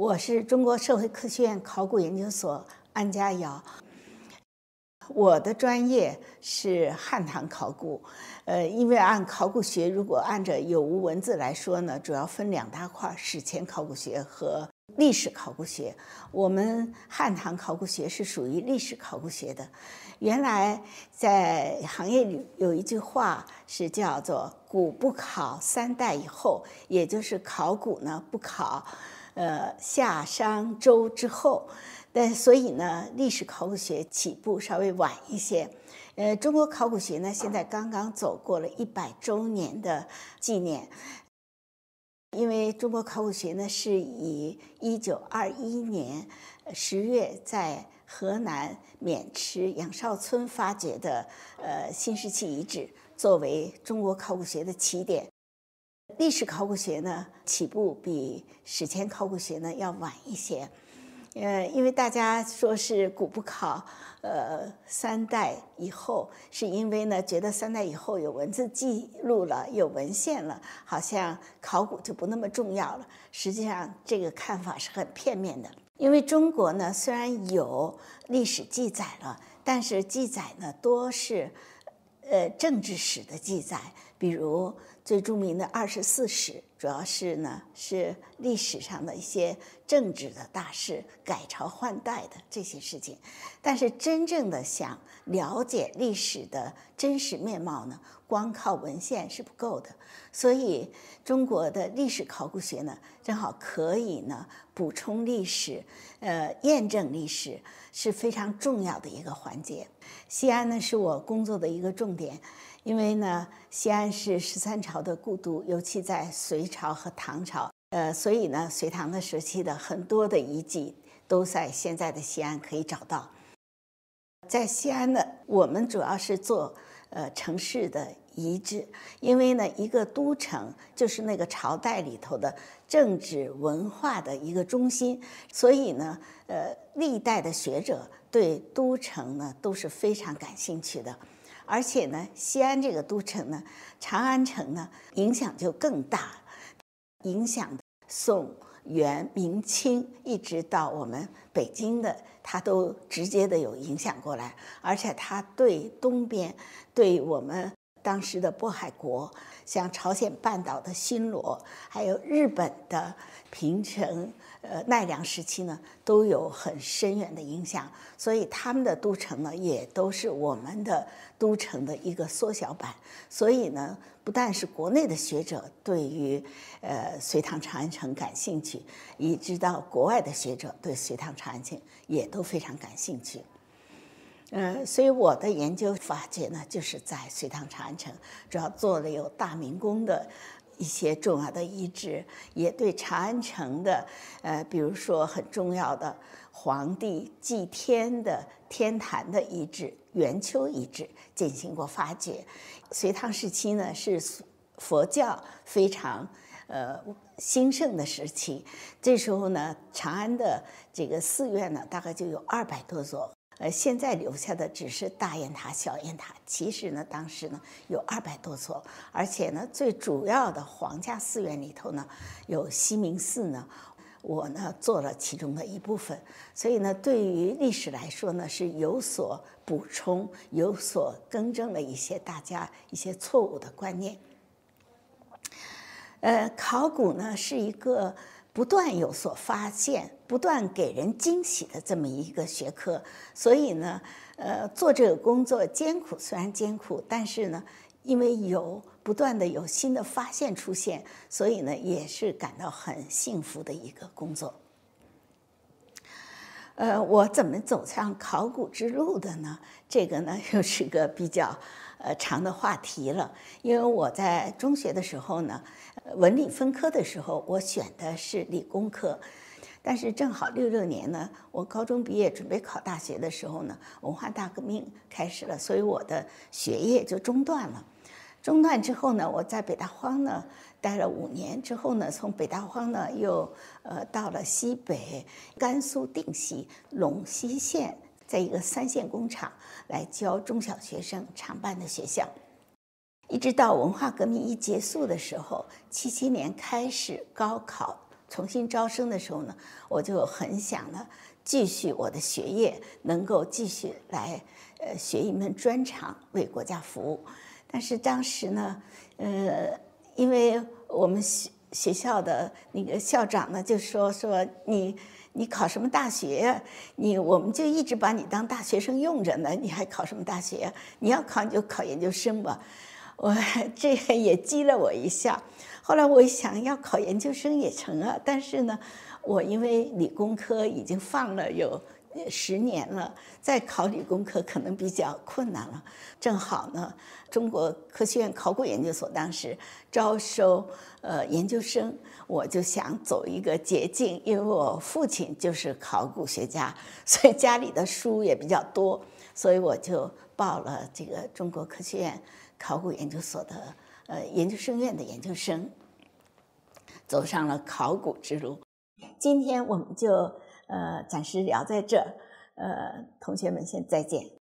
我是中国社会科学院考古研究所安佳瑶。我的专业是汉唐考古，呃，因为按考古学，如果按照有无文字来说呢，主要分两大块：史前考古学和历史考古学。我们汉唐考古学是属于历史考古学的。原来在行业里有一句话是叫做“古不考三代以后”，也就是考古呢不考，呃，夏商周之后。但所以呢，历史考古学起步稍微晚一些。呃，中国考古学呢，现在刚刚走过了一百周年的纪念。因为中国考古学呢，是以一九二一年十月在河南渑池杨邵村发掘的呃新石器遗址作为中国考古学的起点。历史考古学呢，起步比史前考古学呢要晚一些。呃，因为大家说是古不考，呃，三代以后，是因为呢，觉得三代以后有文字记录了，有文献了，好像考古就不那么重要了。实际上，这个看法是很片面的。因为中国呢，虽然有历史记载了，但是记载呢多是，呃，政治史的记载，比如。最著名的二十四史，主要是呢是历史上的一些政治的大事、改朝换代的这些事情。但是真正的想了解历史的真实面貌呢，光靠文献是不够的。所以中国的历史考古学呢，正好可以呢补充历史，呃，验证历史是非常重要的一个环节。西安呢是我工作的一个重点。因为呢，西安是十三朝的故都，尤其在隋朝和唐朝，呃，所以呢，隋唐的时期的很多的遗迹都在现在的西安可以找到。在西安呢，我们主要是做呃城市的遗址，因为呢，一个都城就是那个朝代里头的政治文化的一个中心，所以呢，呃，历代的学者对都城呢都是非常感兴趣的。而且呢，西安这个都城呢，长安城呢，影响就更大，影响宋、元、明清，一直到我们北京的，它都直接的有影响过来。而且它对东边，对我们当时的渤海国，像朝鲜半岛的新罗，还有日本的平城。呃，奈良时期呢，都有很深远的影响，所以他们的都城呢，也都是我们的都城的一个缩小版。所以呢，不但是国内的学者对于呃隋唐长安城感兴趣，一直到国外的学者对隋唐长安城也都非常感兴趣。嗯，所以我的研究发掘呢，就是在隋唐长安城，主要做了有大明宫的。一些重要的遗址，也对长安城的，呃，比如说很重要的皇帝祭天的天坛的遗址、圆丘遗址进行过发掘。隋唐时期呢，是佛教非常呃兴盛的时期，这时候呢，长安的这个寺院呢，大概就有二百多座。呃，现在留下的只是大雁塔、小雁塔。其实呢，当时呢有二百多座，而且呢，最主要的皇家寺院里头呢，有西明寺呢，我呢做了其中的一部分。所以呢，对于历史来说呢，是有所补充、有所更正了一些大家一些错误的观念。呃，考古呢是一个。不断有所发现，不断给人惊喜的这么一个学科，所以呢，呃，做这个工作艰苦，虽然艰苦，但是呢，因为有不断的有新的发现出现，所以呢，也是感到很幸福的一个工作。呃，我怎么走上考古之路的呢？这个呢，又是个比较呃长的话题了。因为我在中学的时候呢。文理分科的时候，我选的是理工科，但是正好六六年呢，我高中毕业准备考大学的时候呢，文化大革命开始了，所以我的学业就中断了。中断之后呢，我在北大荒呢待了五年，之后呢，从北大荒呢又呃到了西北甘肃定西陇西县，在一个三线工厂来教中小学生常办的学校。一直到文化革命一结束的时候，七七年开始高考重新招生的时候呢，我就很想呢，继续我的学业，能够继续来呃学一门专长，为国家服务。但是当时呢，呃，因为我们学学校的那个校长呢，就说说你你考什么大学呀？你我们就一直把你当大学生用着呢，你还考什么大学？你要考你就考研究生吧。我这也激了我一下。后来我一想要考研究生也成啊，但是呢，我因为理工科已经放了有。十年了，再考理工科可能比较困难了。正好呢，中国科学院考古研究所当时招收呃研究生，我就想走一个捷径，因为我父亲就是考古学家，所以家里的书也比较多，所以我就报了这个中国科学院考古研究所的呃研究生院的研究生，走上了考古之路。今天我们就。呃，暂时聊在这，呃，同学们先再见。